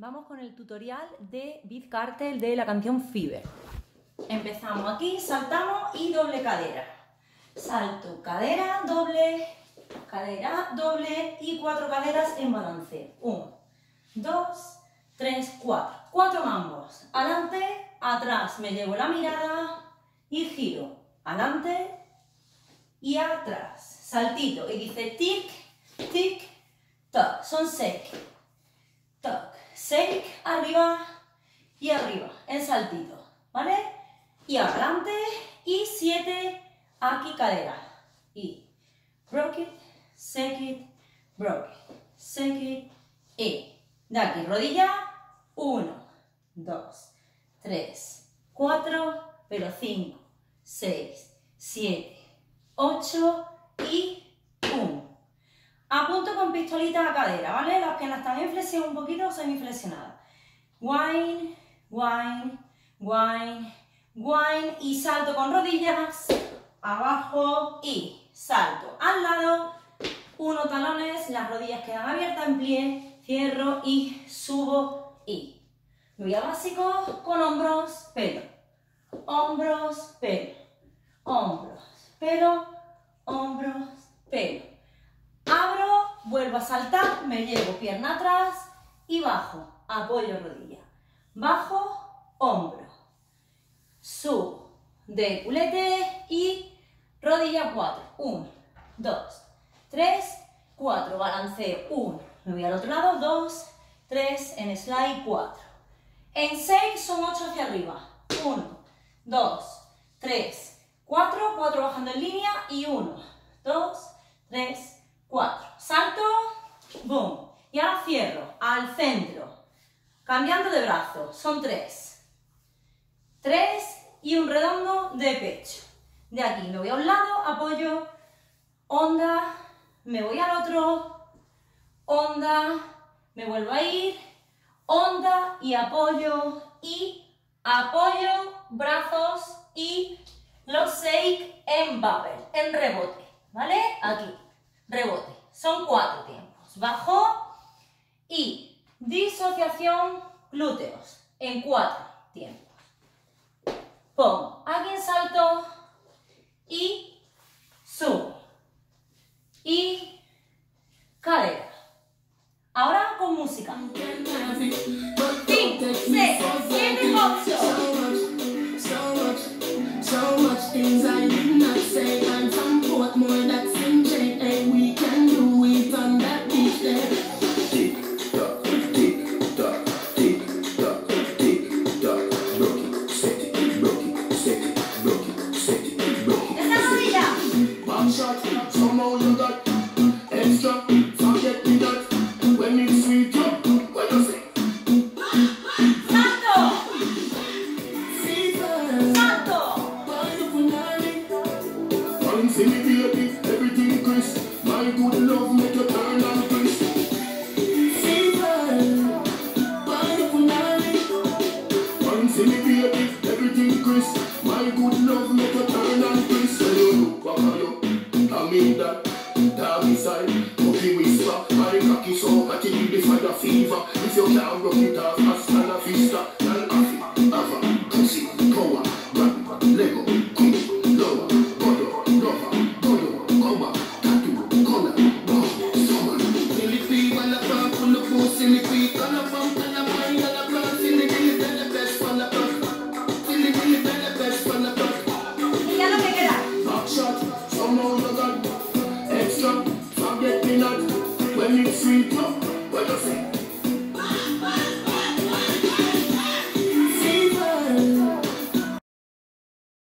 Vamos con el tutorial de Beat Cartel de la canción Fever. Empezamos aquí, saltamos y doble cadera. Salto, cadera, doble, cadera, doble y cuatro caderas en balance. Uno, dos, tres, cuatro. Cuatro mambos. Adelante, atrás. Me llevo la mirada y giro. Adelante y atrás. Saltito. Y dice tic, tic, toc. Son seis. Toc shake, arriba y arriba, en saltito, ¿vale? Y adelante, y siete, aquí cadera, y broke it, shake it, broke it, shake it, y de aquí rodilla, uno, dos, tres, cuatro, pero cinco, seis, siete, ocho y pistolita a cadera, ¿vale? Las piernas también flexión un poquito semiflexionadas. Wine, wine, wine, wine y salto con rodillas, abajo y salto al lado, uno talones, las rodillas quedan abiertas en pie, cierro y subo y. Voy a básico con hombros, pelo, hombros, pelo, hombros, pelo, hombros, pelo vuelvo a saltar, me llevo pierna atrás y bajo, apoyo rodilla. Bajo, hombro. Subo, de culete y rodilla 4. 1, 2, 3, 4. Balanceo. 1. Me voy al otro lado. 2, 3. En slide 4. En 6 son 8 hacia arriba. 1, 2, 3, 4. 4 bajando en línea y 1, 2, 3, 4. Salto, boom. Y ahora cierro, al centro. Cambiando de brazo, son 3. 3 y un redondo de pecho. De aquí me voy a un lado, apoyo, onda, me voy al otro, onda, me vuelvo a ir, onda y apoyo y apoyo, brazos y los shake en bubble, en rebote, ¿vale? Aquí rebote. Son cuatro tiempos. Bajo y disociación glúteos en cuatro tiempos. Pongo aquí en salto y subo. Y cadera. Ahora con música. 5, 6, 7, 8. shots, some more you got extra. Forget me that when it's sweet what you say? Santo. Santo. Why you see me, baby? Everything crisp, my good love. down inside. Okay, whisper, slap, I rock you so, I can you the fire fever. If you can't rock it off, hasta la vista. Cuando se...